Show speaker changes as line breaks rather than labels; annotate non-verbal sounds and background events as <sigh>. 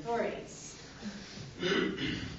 authorities. <clears throat>